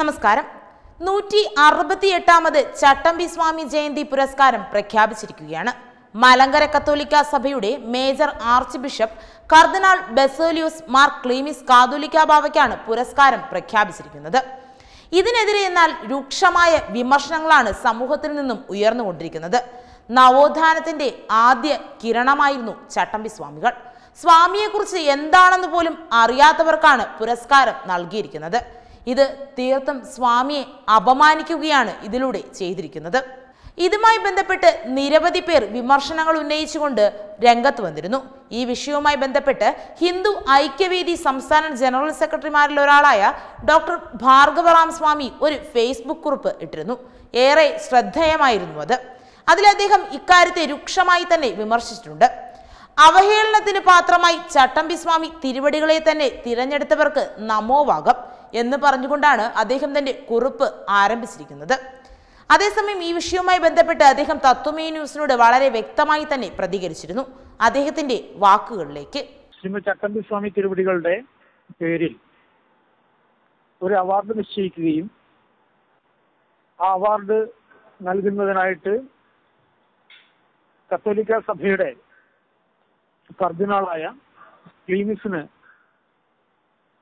നമസ്കാരം. നൂറ്റി അറുപത്തിയെട്ടാമത് ചട്ടമ്പി സ്വാമി ജയന്തി പുരസ്കാരം പ്രഖ്യാപിച്ചിരിക്കുകയാണ്. മലങ്കര കത്തോലിക്ക സഭയുടെ മേജർ ആർച്ച് ബിഷപ്പ് കർദിനാൾ ബെസോലിയോസ് മാർ ക്ലീമിസ് കാതോലിക്ക ബാവയ്ക്കാണ് പുരസ്കാരം പ്രഖ്യാപിച്ചിരിക്കുന്നത്. ഇതിനെതിരെ എന്നാൽ രൂക്ഷമായ വിമർശനങ്ങളാണ് സമൂഹത്തിൽ നിന്നും ഉയർന്നുകൊണ്ടിരിക്കുന്നത്. നവോത്ഥാനത്തിന്റെ ആദ്യ കിരണമായിരുന്നു ചട്ടമ്പി സ്വാമികൾ. സ്വാമിയെക്കുറിച്ച് എന്താണെന്ന് പോലും അറിയാത്തവർക്കാണ് പുരസ്കാരം നൽകിയിരിക്കുന്നത്. ഇത് തീർത്ഥം സ്വാമിയെ അപമാനിക്കുകയാണ് ഇതിലൂടെ ചെയ്തിരിക്കുന്നത്. ഇതുമായി ബന്ധപ്പെട്ട് നിരവധി പേർ വിമർശനങ്ങൾ ഉന്നയിച്ചുകൊണ്ട് രംഗത്ത് വന്നിരുന്നു. ഈ വിഷയവുമായി ബന്ധപ്പെട്ട് ഹിന്ദു ഐക്യവേദി സംസ്ഥാന ജനറൽ സെക്രട്ടറിമാരിൽ ഒരാളായ ഡോക്ടർ ഭാർഗവറാം സ്വാമി ഒരു ഫേസ്ബുക്ക് കുറിപ്പ് ഇട്ടിരുന്നു. ഏറെ ശ്രദ്ധേയമായിരുന്നു അത്. അതിൽ അദ്ദേഹം ഇക്കാര്യത്തെ രൂക്ഷമായി തന്നെ വിമർശിച്ചിട്ടുണ്ട്. അവഹേളനത്തിന് പാത്രമായി ചട്ടമ്പി സ്വാമി തിരുവടികളെ തന്നെ തിരഞ്ഞെടുത്തവർക്ക് നമോവാകം. എന്ന് പറഞ്ഞുകൊണ്ടാണ് അദ്ദേഹം തന്റെ കുറിപ്പ് ആരംഭിച്ചിരിക്കുന്നത്. അതേസമയം ഈ വിഷയവുമായി ബന്ധപ്പെട്ട് അദ്ദേഹം തത്വമേ ന്യൂസിനോട് വളരെ വ്യക്തമായി തന്നെ പ്രതികരിച്ചിരുന്നു. അദ്ദേഹത്തിന്റെ വാക്കുകളിലേക്ക്. ശ്രീമതി ചട്ടമ്പി സ്വാമി തിരുവടികളുടെ പേരിൽ ഒരു അവാർഡ് നിശ്ചയിക്കുകയും ആ അവാർഡ് നൽകുന്നതിനായിട്ട് കത്തോലിക്ക സഭയുടെ കർദിനാളായ ക്ലീമിസിന്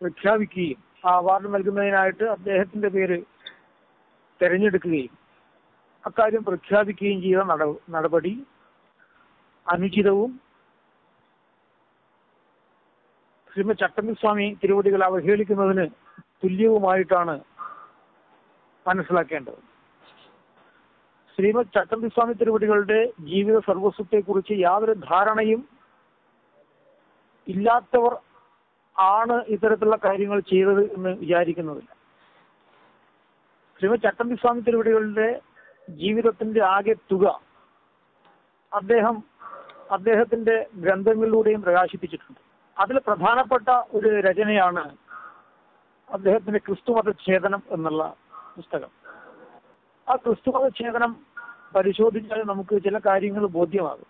പ്രഖ്യാപിക്കുകയും അവാർഡ് നൽകുന്നതിനായിട്ട് അദ്ദേഹത്തിന്റെ പേര് തെരഞ്ഞെടുക്കുകയും അക്കാര്യം പ്രഖ്യാപിക്കുകയും ചെയ്ത നട നടപടി അനുചിതവും ശ്രീമദ് ചട്ടമ്പിസ്വാമി തിരുവടികൾ അവഹേളിക്കുന്നതിന് തുല്യവുമായിട്ടാണ് മനസ്സിലാക്കേണ്ടത്. ശ്രീമദ് ചട്ടമ്പിസ്വാമി തിരുവടികളുടെ ജീവിത സർവസ്വത്തെക്കുറിച്ച് യാതൊരു ധാരണയും ഇല്ലാത്തവർ ആണ് ഇത്തരത്തിലുള്ള കാര്യങ്ങൾ ചെയ്തത് എന്ന് വിചാരിക്കുന്നതില്ല. ശ്രീമത് ചട്ടമ്പി സ്വാമി തിരുവടികളുടെ ജീവിതത്തിന്റെ ആകെ തുക അദ്ദേഹം അദ്ദേഹത്തിന്റെ ഗ്രന്ഥങ്ങളിലൂടെയും പ്രകാശിപ്പിച്ചിട്ടുണ്ട്. അതിൽ പ്രധാനപ്പെട്ട ഒരു രചനയാണ് അദ്ദേഹത്തിന്റെ ക്രിസ്തുമത ഛേദനം എന്നുള്ള പുസ്തകം. ആ ക്രിസ്തുമത ഛേദനം പരിശോധിച്ചാൽ നമുക്ക് ചില കാര്യങ്ങൾ ബോധ്യമാകും.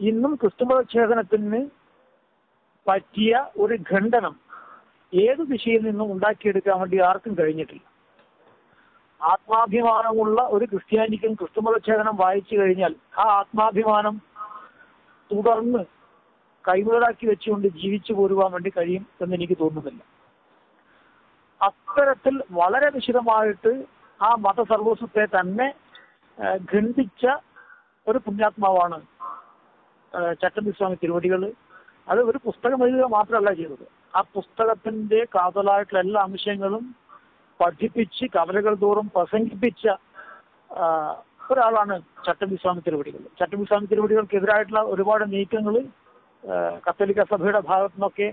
ഇന്നും ക്രിസ്തുമത ഛേദനത്തിന് പറ്റിയ ഒരു ഖണ്ഡനം ഏത് ദിശയിൽ നിന്നും ഉണ്ടാക്കിയെടുക്കാൻ വേണ്ടി ആർക്കും കഴിഞ്ഞിട്ടില്ല. ആത്മാഭിമാനമുള്ള ഒരു ക്രിസ്ത്യാനിക്കും ക്രിസ്തുമതച്ഛേദനം വായിച്ചു കഴിഞ്ഞാൽ ആ ആത്മാഭിമാനം തുടർന്ന് കൈമുതലാക്കി വെച്ചുകൊണ്ട് ജീവിച്ചു പോരുവാൻ വേണ്ടി കഴിയും എന്ന് എനിക്ക് തോന്നുന്നില്ല. അത്തരത്തിൽ വളരെ വിശദമായിട്ട് ആ മതസർവസ്വത്തെ തന്നെ ഖണ്ഡിച്ച ഒരു പുണ്യാത്മാവാണ് ചട്ടമ്പി സ്വാമി തിരുവടികൾ അത് ഒരു പുസ്തകം എഴുതുക മാത്രമല്ല ചെയ്തത്. ആ പുസ്തകത്തിന്റെ കാതലായിട്ടുള്ള എല്ലാ അംശങ്ങളും പഠിപ്പിച്ച് കവലകൾ തോറും പ്രസംഗിപ്പിച്ച ഒരാളാണ് ചട്ടമ്പി സ്വാമി തിരുവടികൾ. ചട്ടമ്പി സ്വാമി തിരുവടികൾക്കെതിരായിട്ടുള്ള ഒരുപാട് നീക്കങ്ങൾ കത്തോലിക്ക സഭയുടെ ഭാഗത്തു നിന്നൊക്കെ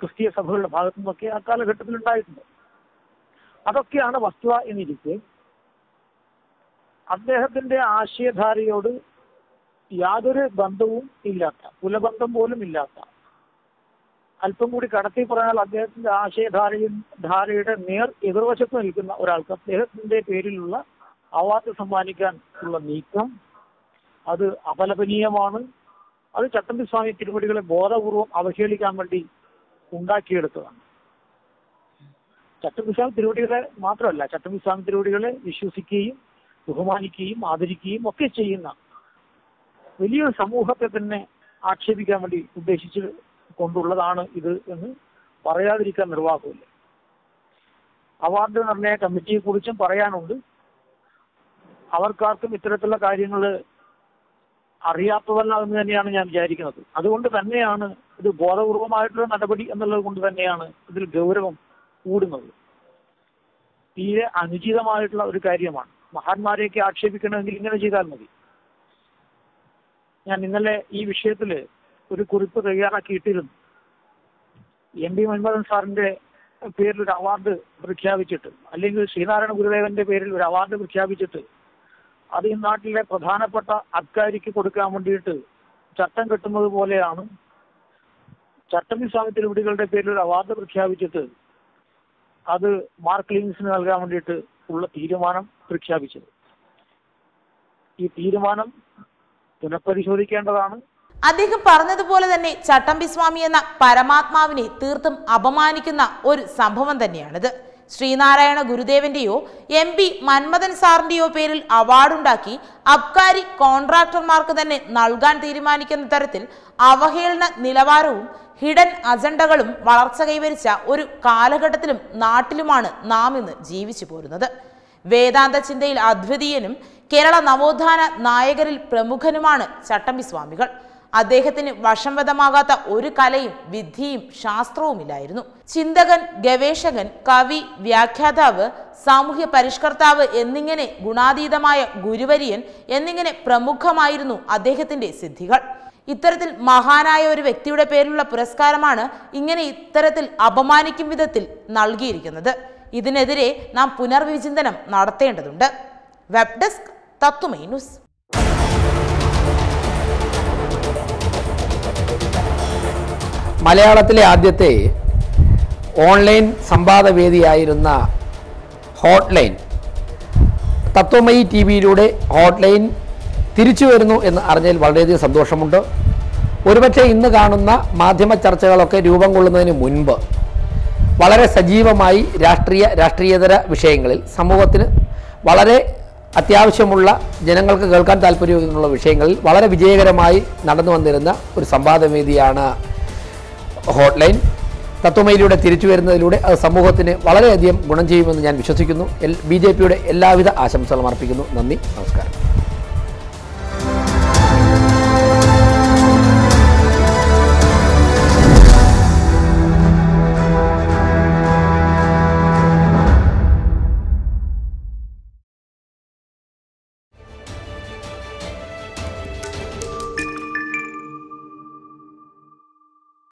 ക്രിസ്തീയ സഭകളുടെ ഭാഗത്തു നിന്നൊക്കെ ആ കാലഘട്ടത്തിൽ ഉണ്ടായിട്ടുണ്ട് അതൊക്കെയാണ് വസ്തുത എന്നിരിക്കെ. അദ്ദേഹത്തിന്റെ ആശയധാരയോട് യാതൊരു ബന്ധവും ഇല്ലാത്ത കുലബന്ധം പോലും ഇല്ലാത്ത. അല്പം കൂടി കടത്തി പറഞ്ഞാൽ അദ്ദേഹത്തിന്റെ ആശയധാരയും ധാരയുടെ നേർ എതിർവശത്ത് നിൽക്കുന്ന ഒരാൾക്ക് അദ്ദേഹത്തിന്റെ പേരിലുള്ള അവാർഡ് സമ്മാനിക്കാൻ ഉള്ള നീക്കം അത് അപലപനീയമാണ്. അത് ചട്ടമ്പി സ്വാമി തിരുവടികളെ ബോധപൂർവം അവഹേളിക്കാൻ വേണ്ടി ഉണ്ടാക്കിയെടുത്തതാണ്. ചട്ടമ്പി സ്വാമി തിരുവടികളെ മാത്രമല്ല ചട്ടമ്പി സ്വാമി തിരുവടികളെ വിശ്വസിക്കുകയും ബഹുമാനിക്കുകയും ആദരിക്കുകയും ഒക്കെ ചെയ്യുന്ന വലിയൊരു സമൂഹത്തെ തന്നെ ആക്ഷേപിക്കാൻ വേണ്ടി ഉദ്ദേശിച്ച് കൊണ്ടുള്ളതാണ് ഇത് എന്ന് പറയാതിരിക്കാൻ നിർവാഹമില്ല അവാർഡ് നിർണയ കമ്മിറ്റിയെ കുറിച്ചും പറയാനുണ്ട്. അവർക്കാർക്കും ഇത്തരത്തിലുള്ള കാര്യങ്ങൾ അറിയാത്തതല്ല എന്ന് തന്നെയാണ് ഞാൻ വിചാരിക്കുന്നത്. അതുകൊണ്ട് തന്നെയാണ് ഇത് ബോധപൂർവമായിട്ടുള്ള നടപടി എന്നുള്ളത് കൊണ്ട് തന്നെയാണ് ഇതിൽ ഗൗരവം കൂടുന്നത്. തീരെ അനുചിതമായിട്ടുള്ള ഒരു കാര്യമാണ്. മഹാന്മാരെയൊക്കെ ആക്ഷേപിക്കണമെങ്കിൽ ഇങ്ങനെ ചെയ്താൽ മതി. ഞാൻ ഇന്നലെ ഈ വിഷയത്തിൽ ഒരു കുറിപ്പ് തയ്യാറാക്കിയിട്ടിരുന്നു. എം പി മൻമോഹൻ സാറിന്റെ പേരിൽ ഒരു അവാർഡ് പ്രഖ്യാപിച്ചിട്ട് അല്ലെങ്കിൽ ശ്രീനാരായണ ഗുരുദേവന്റെ പേരിൽ ഒരു അവാർഡ് പ്രഖ്യാപിച്ചിട്ട് അത് ഈ നാട്ടിലെ പ്രധാനപ്പെട്ട അബ്കാരിക്ക് കൊടുക്കാൻ വേണ്ടിയിട്ട് ചട്ടം കെട്ടുന്നത് പോലെയാണ് ചട്ടം സ്വാമി തിരുവടികളുടെ പേരിൽ ഒരു അവാർഡ് പ്രഖ്യാപിച്ചിട്ട് അത് മാർക്ക് ലിങ്സിന് നൽകാൻ വേണ്ടിയിട്ട് ഉള്ള തീരുമാനം പ്രഖ്യാപിച്ചത്. ഈ തീരുമാനം പുനഃപരിശോധിക്കേണ്ടതാണ്. അദ്ദേഹം പറഞ്ഞതുപോലെ തന്നെ ചട്ടമ്പി സ്വാമി എന്ന പരമാത്മാവിനെ തീർത്തും അപമാനിക്കുന്ന ഒരു സംഭവം തന്നെയാണിത്. ശ്രീനാരായണ ഗുരുദേവന്റെയോ എം പി മന്മഥൻ സാറിന്റെയോ പേരിൽ അവാർഡുണ്ടാക്കി അബ്കാരി കോൺട്രാക്ടർമാർക്ക് തന്നെ നൽകാൻ തീരുമാനിക്കുന്ന തരത്തിൽ അവഹേളന നിലവാരവും ഹിഡൻ അജണ്ടകളും വളർച്ച കൈവരിച്ച ഒരു കാലഘട്ടത്തിലും നാട്ടിലുമാണ് നാം ഇന്ന് ജീവിച്ചു പോരുന്നത്. വേദാന്ത ചിന്തയിൽ അദ്വിതീയനും കേരള നവോത്ഥാന നായകരിൽ പ്രമുഖനുമാണ് ചട്ടമ്പി സ്വാമികൾ. അദ്ദേഹത്തിന് വശംവദമാകാത്ത ഒരു കലയും വിദ്യയും ശാസ്ത്രവുമില്ലായിരുന്നു. ചിന്തകൻ ഗവേഷകൻ കവി വ്യാഖ്യാതാവ് സാമൂഹ്യ പരിഷ്കർത്താവ് എന്നിങ്ങനെ ഗുണാതീതമായ ഗുരുവര്യൻ എന്നിങ്ങനെ പ്രമുഖമായിരുന്നു അദ്ദേഹത്തിന്റെ സിദ്ധികൾ. ഇത്തരത്തിൽ മഹാനായ ഒരു വ്യക്തിയുടെ പേരിലുള്ള പുരസ്കാരമാണ് ഇങ്ങനെ ഇത്തരത്തിൽ അപമാനിക്കും വിധത്തിൽ നൽകിയിരിക്കുന്നത്. ഇതിനെതിരെ നാം പുനർവിചിന്തനം നടത്തേണ്ടതുണ്ട്. വെബ് ഡെസ്ക് തത്തുമൈ ന്യൂസ് മലയാളത്തിലെ ആദ്യത്തെ ഓൺലൈൻ സംവാദവേദിയായിരുന്ന ഹോട്ട്ലൈൻ. തത്വമയി ടി വിയിലൂടെ ഹോട്ട്ലൈൻ തിരിച്ചു വരുന്നു എന്ന് അറിഞ്ഞതിൽ വളരെയധികം സന്തോഷമുണ്ട്. ഒരുപക്ഷെ ഇന്ന് കാണുന്ന മാധ്യമ ചർച്ചകളൊക്കെ രൂപം കൊള്ളുന്നതിന് മുൻപ് വളരെ സജീവമായി രാഷ്ട്രീയ രാഷ്ട്രീയേതര വിഷയങ്ങളിൽ സമൂഹത്തിന് വളരെ അത്യാവശ്യമുള്ള ജനങ്ങൾക്ക് കേൾക്കാൻ താല്പര്യമുള്ള വിഷയങ്ങളിൽ വളരെ വിജയകരമായി നടന്നു വന്നിരുന്ന ഒരു സംവാദവേദിയാണ് ഹോട്ട്ലൈൻ. തത്വമയിലൂടെ തിരിച്ചു വരുന്നതിലൂടെ അത് സമൂഹത്തിന് വളരെയധികം ഗുണം ചെയ്യുമെന്ന് ഞാൻ വിശ്വസിക്കുന്നു. എൽ ബി ജെ പിയുടെ എല്ലാവിധ ആശംസകളും അർപ്പിക്കുന്നു. നന്ദി. നമസ്കാരം.